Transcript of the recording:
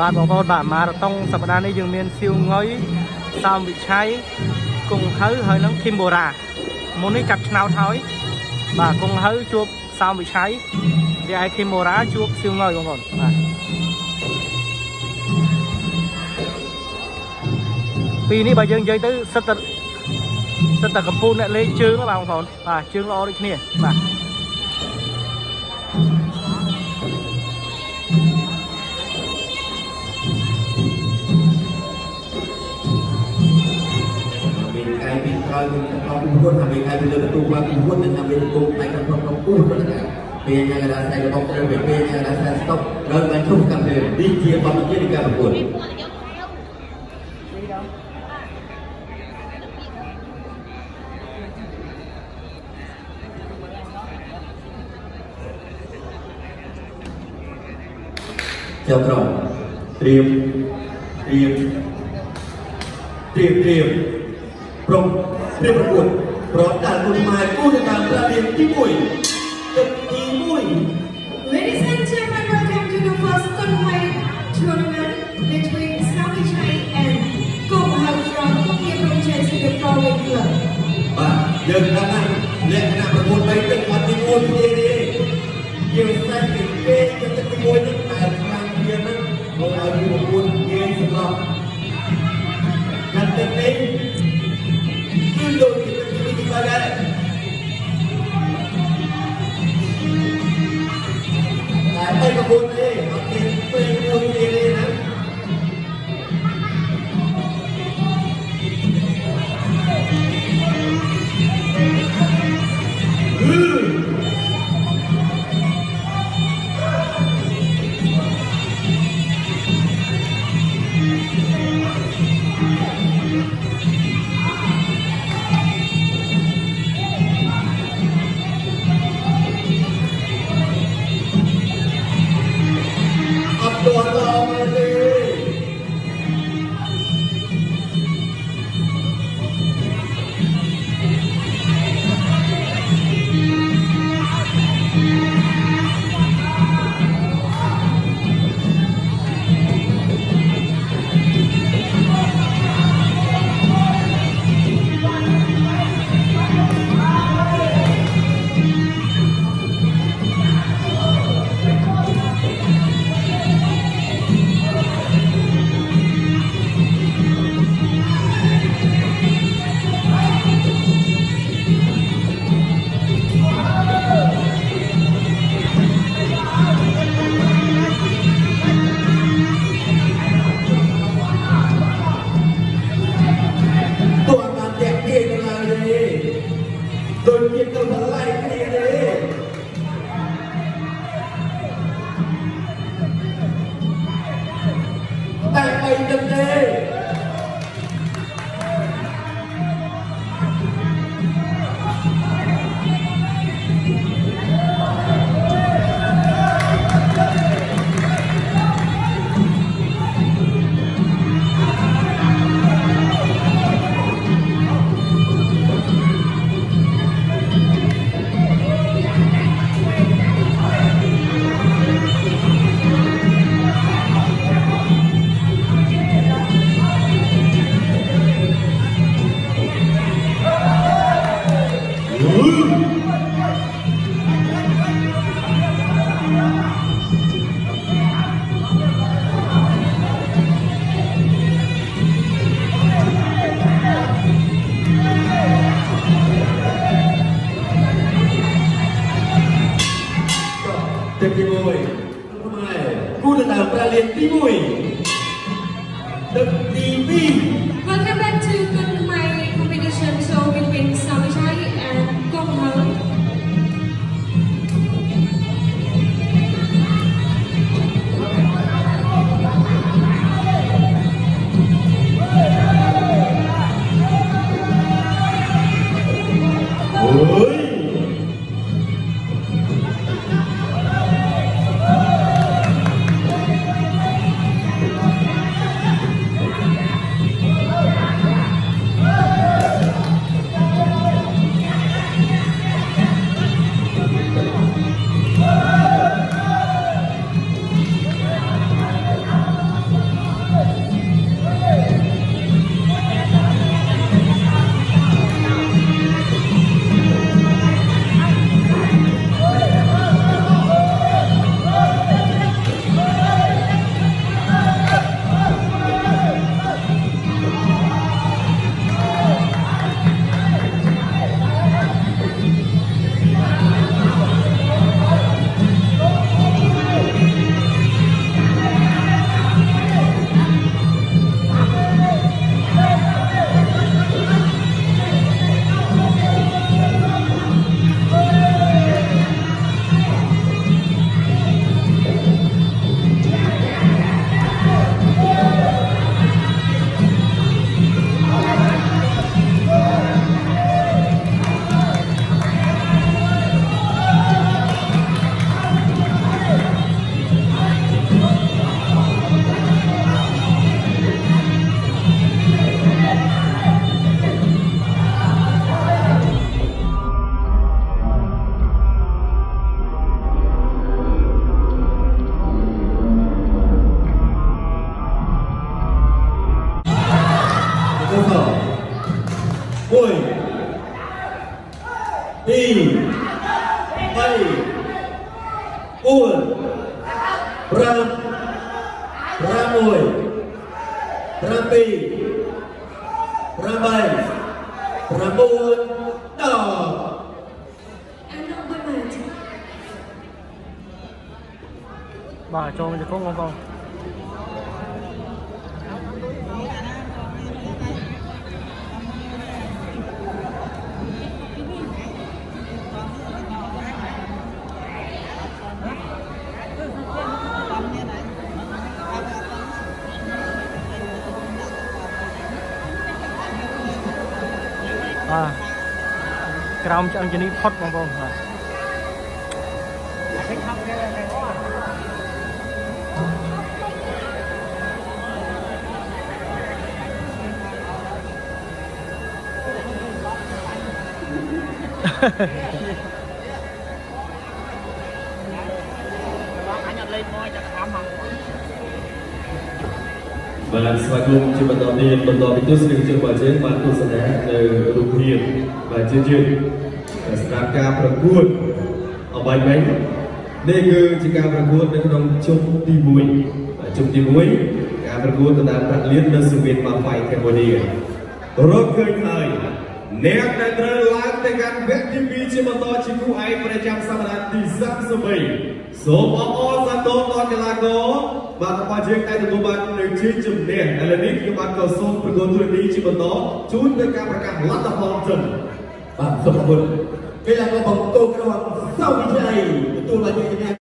បាទបងប្អូនបាទម៉ារ៉ាតុងសប្តាហ៍នេះយើងមានសៀវងុយសោមវិឆ័យគង់ហៅហើយនឹងធីមបូរ៉ាមុននេះកាត់ឆ្នោតហើយបាទគង់ហៅជួបសោមវិឆ័យរីឯធីមបូរ៉ាជួបសៀវងុយបងប្អូនបាទពីនេះបើយើងនិយាយទៅសិតតែសិតតែកំពូលអ្នកលេងជើងបាទបងប្អូនបាទជើងល្អដូចគ្នាបាទ កាយពីក្រោយមានក្រោយពីពុទ្ធហើយមានកាយពីលើបន្ទូមកពីពុទ្ធនិងមានគុំតែក្នុងក្នុងពុទ្ធហ្នឹងពេលយ៉ាងណាតែរបស់ត្រូវពេលពេលយ៉ាងណាតែស្តុកត្រូវបានជុំកម្មវិធីនេះជាបំពេញនៃការប្រកួតចៅក្រមត្រៀមត្រៀមត្រៀមត្រៀមព្រមត្រៀមប្រ កួតប្រដាល់គុណខ្តែ តែបីទឹក ណ្ដើមប្រាលៀ ពីរបីបួនប្រាំប្រាំមួយប្រាំពីរប្រាំបីប្រាំ ក្រោមឆ្អឹងជំនីផុតបងប្អូនបាទ បាទស្វាគមន៍ជាបន្តទៀតបន្តពីទស្សនិកជនរបស់យើងបានទស្សនានៅរូបភាពបាទជាយើងសម្រាប់ការប្រកួតអបាយមិញនេះគឺជាការប្រកួតនៅក្នុងជុំទី1បាទជុំទី1ការប្រកួតទៅតាមប្រាក់លាននៅសវៀតបាហ្វៃកម្ពុជារកឃើញហើយអ្នកដែលត្រូវឡើងទៅកាន់វគ្គទី2ជាបន្តជាគូឯកប្រចាំសប្តាហ៍ទី33សូមអបអរសា ទរដល់កីឡាករបាទរបស់យើងដែលទទួលបាននៅជាជំនះឥឡូវនេះខ្ញុំបានក៏សូមប្រកួតទូរនីជាបន្តជូនទៅការប្រកាសលទ្ធផលចុងបាទសូមអរគុណកីឡាករបង្គោលក្រុមសៅវិជ័យទទួលបានជ័យជំនះ